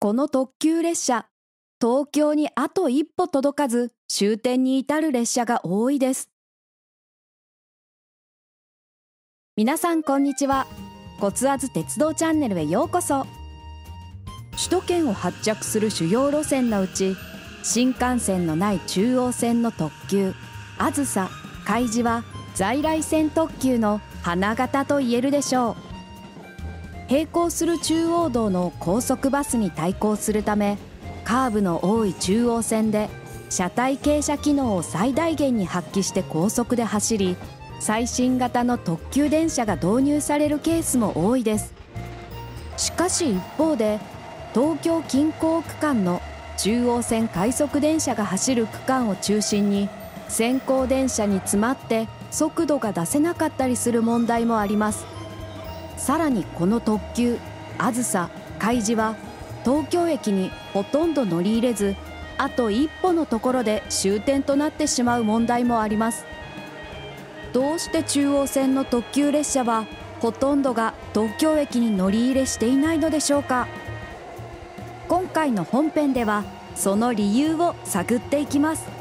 この特急列車、東京にあと一歩届かず終点に至る列車が多いです。皆さんこんにちは。コツアズ鉄道チャンネルへようこそ。首都圏を発着する主要路線のうち、新幹線のない中央線の特急、あずさ、海事は在来線特急の花形と言えるでしょう。並行する中央道の高速バスに対抗するためカーブの多い中央線で車体傾斜機能を最大限に発揮して高速で走り最新型の特急電車が導入されるケースも多いです。しかし一方で東京近郊区間の中央線快速電車が走る区間を中心に先行電車に詰まって速度が出せなかったりする問題もあります。さらにこの特急あずさ海事は東京駅にほとんど乗り入れずあと一歩のところで終点となってしまう問題もあります。どうして中央線の特急列車はほとんどが東京駅に乗り入れしていないのでしょうか。今回の本編ではその理由を探っていきます。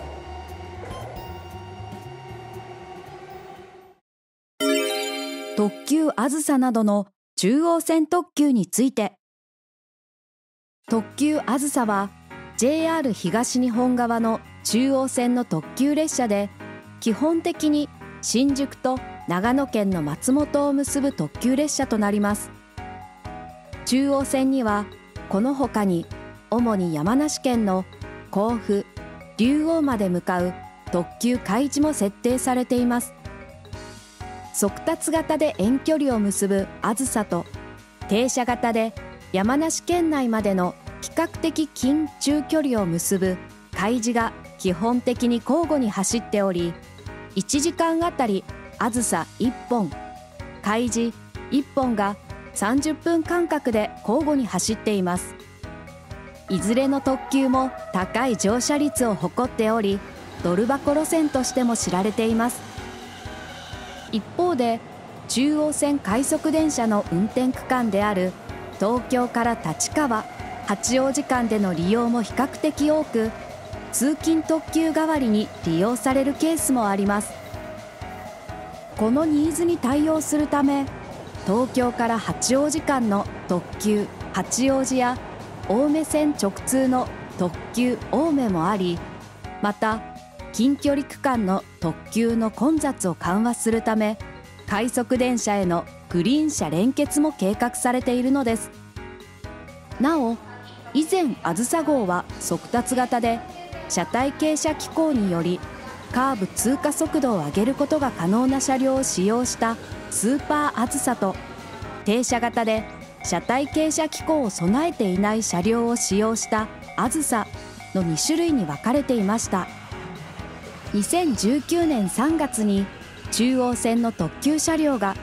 特急あずさなどの中央線特急について。特急あずさは JR 東日本側の中央線の特急列車で基本的に新宿と長野県の松本を結ぶ特急列車となります。中央線にはこの他に主に山梨県の甲府竜王まで向かう特急海事も設定されています。速達型で遠距離を結ぶあずさと停車型で山梨県内までの比較的近中距離を結ぶ海事が基本的に交互に走っており1時間あたりあずさ1本海事1本が30分間隔で交互に走っています。いずれの特急も高い乗車率を誇っておりドル箱路線としても知られています。一方で中央線快速電車の運転区間である東京から立川八王子間での利用も比較的多く通勤特急代わりに利用されるケースもあります。このニーズに対応するため東京から八王子間の特急八王子や青梅線直通の特急青梅もありまた近距離区間の特急の混雑を緩和するため快速電車へのグリーン車連結も計画されているのですなお以前あずさ号は速達型で車体傾斜機構によりカーブ通過速度を上げることが可能な車両を使用したスーパーあずさと停車型で車体傾斜機構を備えていない車両を使用したあずさの2種類に分かれていました。2019年3月に中央線の特急車両が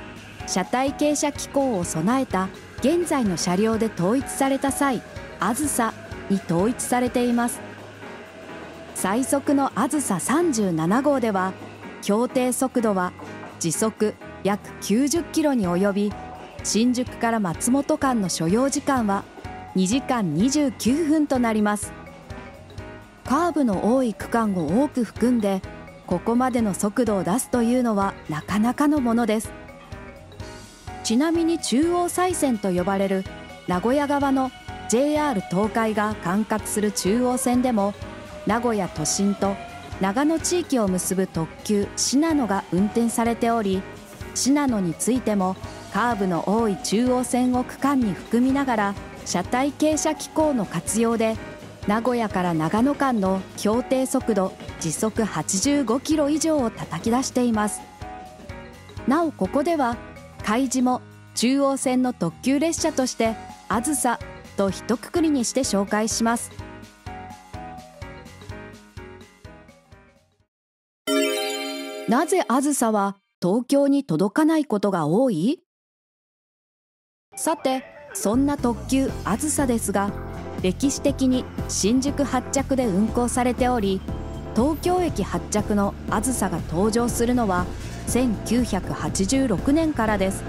車体傾斜機構を備えた現在の車両で統一された際あずさに統一されています。最速のあずさ37号では協定速度は時速約90キロに及び新宿から松本間の所要時間は2時間29分となります。カーブの多い区間を多く含んでここまでの速度を出すというのはなかなかのものです。ちなみに中央再線と呼ばれる名古屋側の JR 東海が管轄する中央線でも名古屋都心と長野地域を結ぶ特急信濃が運転されており信濃についてもカーブの多い中央線を区間に含みながら車体傾斜機構の活用で名古屋から長野間の協定速度時速85キロ以上を叩き出しています。なおここでは海事も中央線の特急列車としてあずさと一括りにして紹介します。なぜあずさは東京に届かないことが多い？さてそんな特急あずさですが歴史的に新宿発着で運行されており東京駅発着のあずさが登場するのは1986年からです。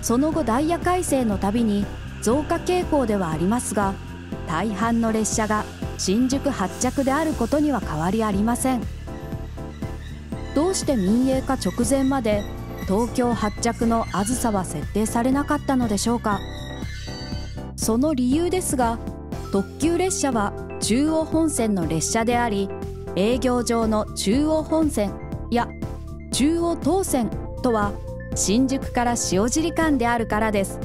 その後ダイヤ改正のたびに増加傾向ではありますが大半の列車が新宿発着であることには変わりありません。どうして民営化直前まで東京発着のあずさは設定されなかったのでしょうか。その理由ですが特急列車は中央本線の列車であり営業上の中央本線や中央東線とは新宿から塩尻間であるからです。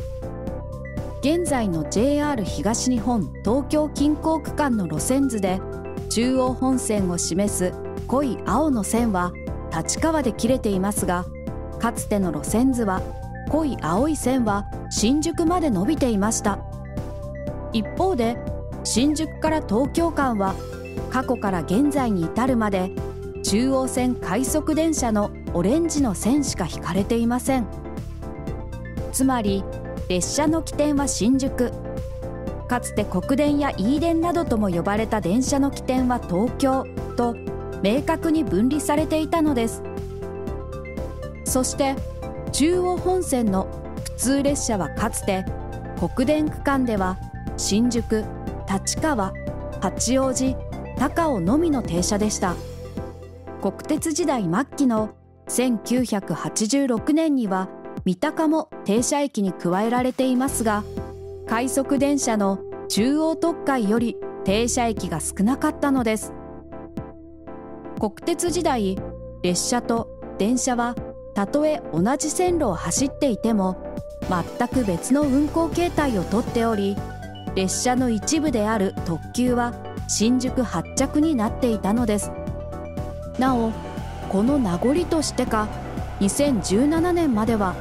現在の JR 東日本東京近郊区間の路線図で中央本線を示す濃い青の線は立川で切れていますがかつての路線図は濃い青い線は新宿まで伸びていました。一方で新宿から東京間は過去から現在に至るまで中央線快速電車のオレンジの線しか引かれていません。つまり列車の起点は新宿。かつて国電や E 電などとも呼ばれた電車の起点は東京と明確に分離されていたのです。そして中央本線の普通列車はかつて国電区間では新宿立川八王子高尾のみの停車でした。国鉄時代末期の1986年には三鷹も停車駅に加えられていますが快速電車の中央特快より停車駅が少なかったのです。国鉄時代列車と電車はたとえ同じ線路を走っていても全く別の運行形態をとっており列車の一部である特急は新宿発着になっていたのです。なおこの名残としてか2017年までは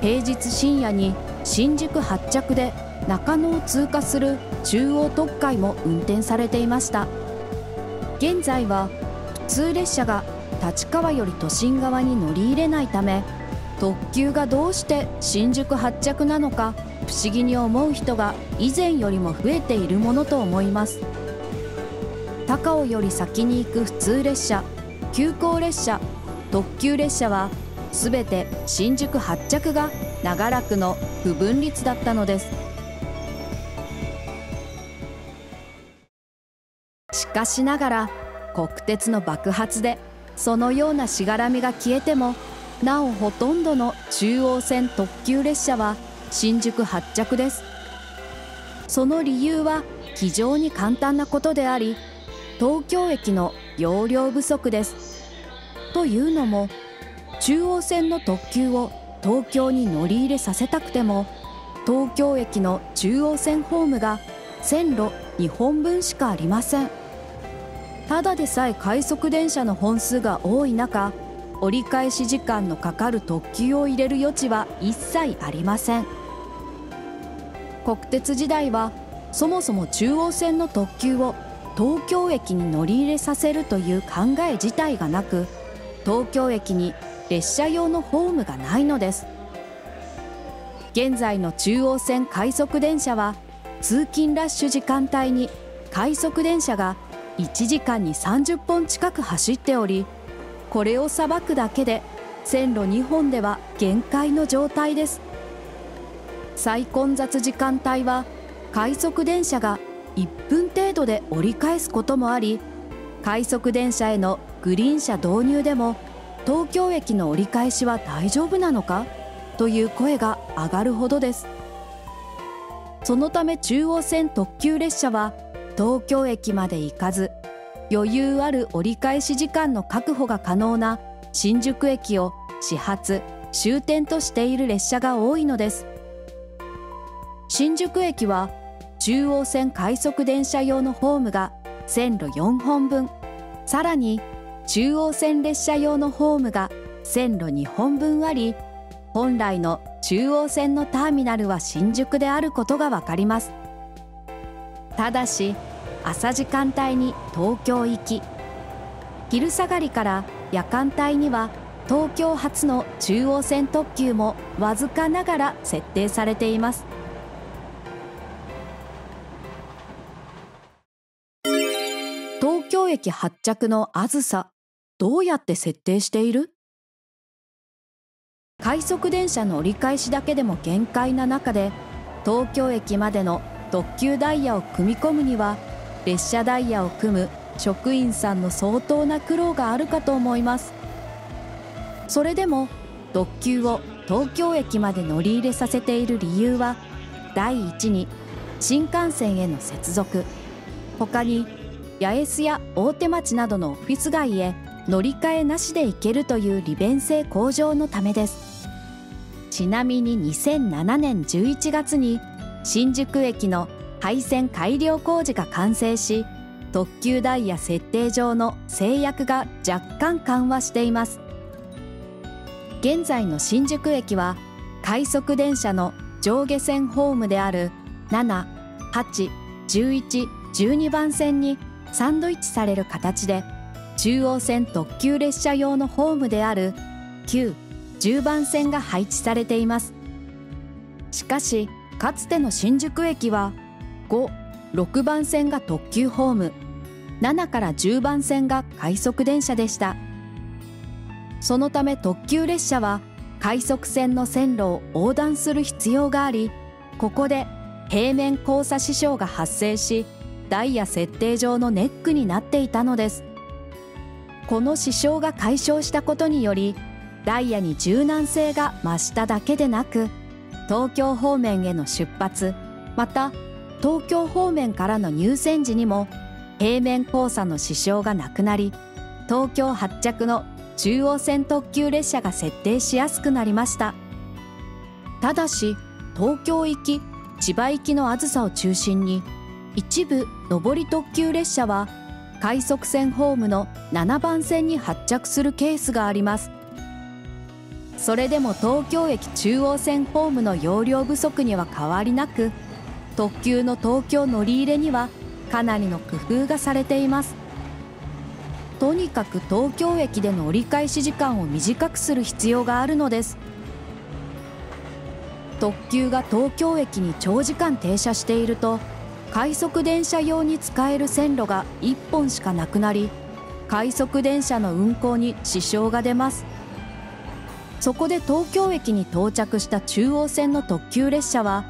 平日深夜に新宿発着で中野を通過する中央特快も運転されていました。現在は普通列車が立川より都心側に乗り入れないため特急がどうして新宿発着なのか不思議に思う人が以前よりも増えているものと思います。高尾より先に行く普通列車急行列車特急列車は全て新宿発着が長らくの不分率だったのです。しかしながら国鉄の爆発でそのようなしがらみが消えてもなおほとんどの中央線特急列車は新宿発着です。その理由は非常に簡単なことであり東京駅の容量不足です。というのも中央線の特急を東京に乗り入れさせたくても東京駅の中央線ホームが線路2本分しかありません。ただでさえ快速電車の本数が多い中折り返し時間のかかる特急を入れる余地は一切ありません。国鉄時代はそもそも中央線の特急を東京駅に乗り入れさせるという考え自体がなく東京駅に列車用のホームがないのです。現在の中央線快速電車は通勤ラッシュ時間帯に快速電車が1時間に30本近く走っておりこれをさばくだけで線路2本では限界の状態です。最混雑時間帯は快速電車が1分程度で折り返すこともあり快速電車へのグリーン車導入でも東京駅の折り返しは大丈夫なのかという声が上がるほどです。そのため中央線特急列車は東京駅まで行かず余裕ある折り返し時間の確保が可能な新宿駅を始発終点としている列車が多いのです。新宿駅は中央線快速電車用のホームが線路4本分。さらに中央線列車用のホームが線路2本分あり本来の中央線のターミナルは新宿であることがわかります。ただし朝時間帯に東京行き昼下がりから夜間帯には東京発の中央線特急もわずかながら設定されています。駅発着のあずさどうやって設定している？快速電車の折り返しだけでも限界な中で東京駅までの特急ダイヤを組み込むには列車ダイヤを組む職員さんの相当な苦労があるかと思います。それでも特急を東京駅まで乗り入れさせている理由は第一に新幹線への接続。他に八重洲や大手町などのオフィス街へ乗り換えなしで行けるという利便性向上のためです。ちなみに2007年11月に新宿駅の配線改良工事が完成し特急ダイヤ設定上の制約が若干緩和しています。現在の新宿駅は快速電車の上下線ホームである7、8、11、12番線にサンドイッチされる形で中央線特急列車用のホームである9、10番線が配置されています。しかしかつての新宿駅は5、6番線が特急ホーム7から10番線が快速電車でした。そのため特急列車は快速線の線路を横断する必要がありここで平面交差支障が発生しダイヤ設定上のネックになっていたのです。この支障が解消したことによりダイヤに柔軟性が増しただけでなく東京方面への出発また東京方面からの入線時にも平面交差の支障がなくなり東京発着の中央線特急列車が設定しやすくなりました。ただし東京行き千葉行きのあずさを中心に一部上り特急列車は快速線ホームの7番線に発着するケースがあります。それでも東京駅中央線ホームの容量不足には変わりなく特急の東京乗り入れにはかなりの工夫がされています。とにかく東京駅での折り返し時間を短くする必要があるのです。特急が東京駅に長時間停車していると快速電車用に使える線路が1本しかなくなり快速電車の運行に支障が出ます。そこで東京駅に到着した中央線の特急列車は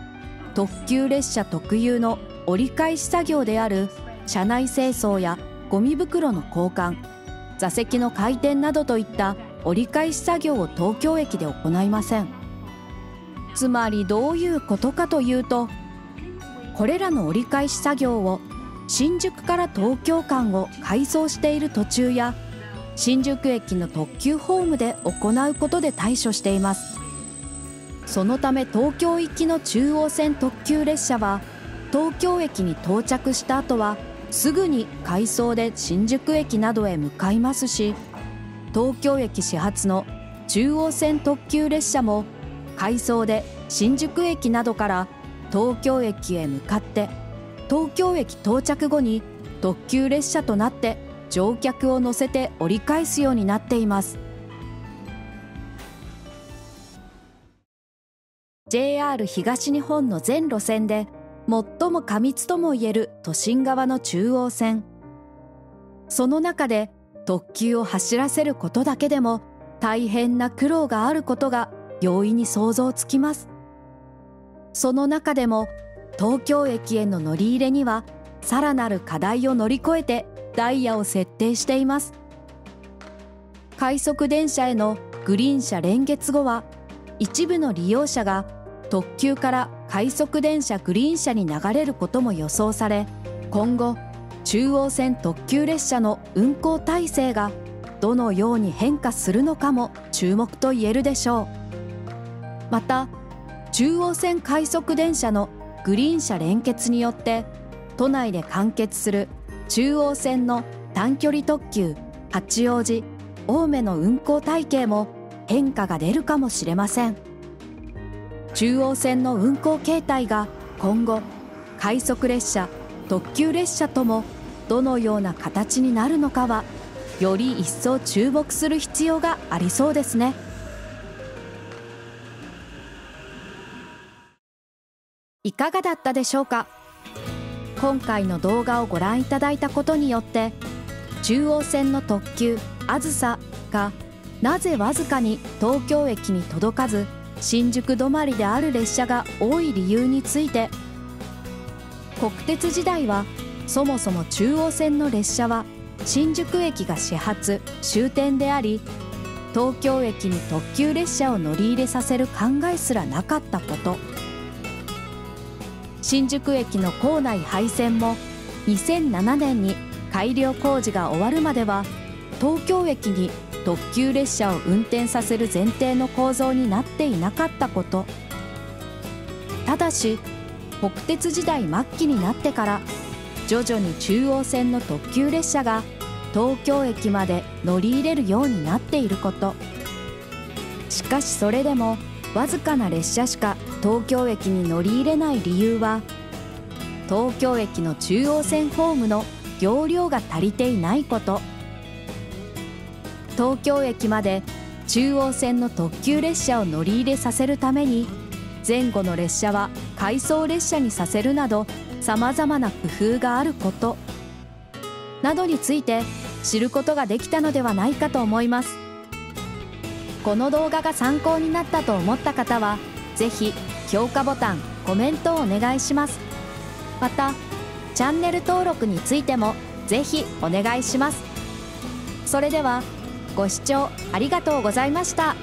特急列車特有の折り返し作業である車内清掃やゴミ袋の交換座席の回転などといった折り返し作業を東京駅で行いません。つまりどういうことかというとこれらの折り返し作業を新宿から東京間を改装している途中や新宿駅の特急ホームで行うことで対処しています。そのため東京行きの中央線特急列車は東京駅に到着した後はすぐに回送で新宿駅などへ向かいますし東京駅始発の中央線特急列車も回送で新宿駅などから東京駅へ向かって東京駅到着後に特急列車となって乗客を乗せて折り返すようになっています。JR 東日本の全路線で最も過密ともいえる都心側の中央線。その中で特急を走らせることだけでも大変な苦労があることが容易に想像つきます。その中でも東京駅への乗り入れにはさらなる課題を乗り越えてダイヤを設定しています。快速電車へのグリーン車連結後は一部の利用者が特急から快速電車グリーン車に流れることも予想され今後中央線特急列車の運行体制がどのように変化するのかも注目と言えるでしょう。また中央線快速電車のグリーン車連結によって都内で完結する中央線の短距離特急八王子青梅の運行体系も変化が出るかもしれません。中央線の運行形態が今後快速列車特急列車ともどのような形になるのかはより一層注目する必要がありそうですねいかがだったでしょうか？今回の動画をご覧いただいたことによって中央線の特急あずさがなぜわずかに東京駅に届かず新宿止まりである列車が多い理由について国鉄時代はそもそも中央線の列車は新宿駅が始発終点であり東京駅に特急列車を乗り入れさせる考えすらなかったこと。新宿駅の構内廃線も2007年に改良工事が終わるまでは東京駅に特急列車を運転させる前提の構造になっていなかったこと。ただし国鉄時代末期になってから徐々に中央線の特急列車が東京駅まで乗り入れるようになっていること。しかしそれでもわずかな列車しか東京駅に乗り入れない理由は東京駅の中央線ホームの容量が足りていないこと。東京駅まで中央線の特急列車を乗り入れさせるために前後の列車は回送列車にさせるなどさまざまな工夫があること。などについて知ることができたのではないかと思います。この動画が参考になったと思った方は是非評価ボタンコメントをお願いしますまたチャンネル登録についても是非お願いしますそれではご視聴ありがとうございました。